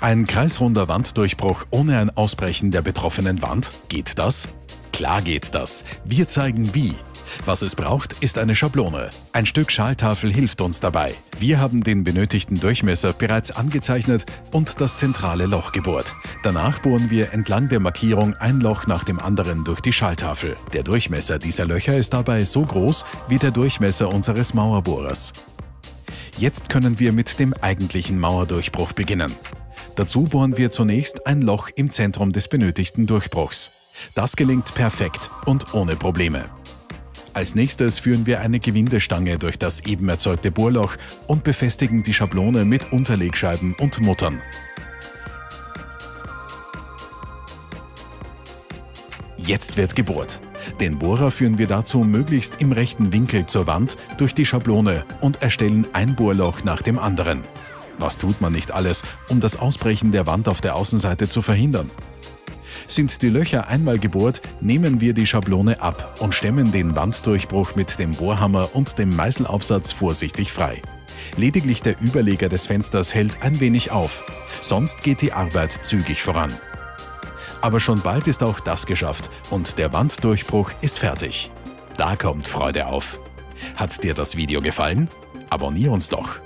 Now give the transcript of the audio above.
Ein kreisrunder Wanddurchbruch ohne ein Ausbrechen der betroffenen Wand? Geht das? Klar geht das. Wir zeigen wie. Was es braucht, ist eine Schablone. Ein Stück Schaltafel hilft uns dabei. Wir haben den benötigten Durchmesser bereits angezeichnet und das zentrale Loch gebohrt. Danach bohren wir entlang der Markierung ein Loch nach dem anderen durch die Schaltafel. Der Durchmesser dieser Löcher ist dabei so groß wie der Durchmesser unseres Mauerbohrers. Jetzt können wir mit dem eigentlichen Mauerdurchbruch beginnen. Dazu bohren wir zunächst ein Loch im Zentrum des benötigten Durchbruchs. Das gelingt perfekt und ohne Probleme. Als nächstes führen wir eine Gewindestange durch das eben erzeugte Bohrloch und befestigen die Schablone mit Unterlegscheiben und Muttern. Jetzt wird gebohrt. Den Bohrer führen wir dazu möglichst im rechten Winkel zur Wand durch die Schablone und erstellen ein Bohrloch nach dem anderen. Was tut man nicht alles, um das Ausbrechen der Wand auf der Außenseite zu verhindern? Sind die Löcher einmal gebohrt, nehmen wir die Schablone ab und stemmen den Wanddurchbruch mit dem Bohrhammer und dem Meißelaufsatz vorsichtig frei. Lediglich der Überleger des Fensters hält ein wenig auf, sonst geht die Arbeit zügig voran. Aber schon bald ist auch das geschafft und der Wanddurchbruch ist fertig. Da kommt Freude auf. Hat dir das Video gefallen? Abonnier uns doch!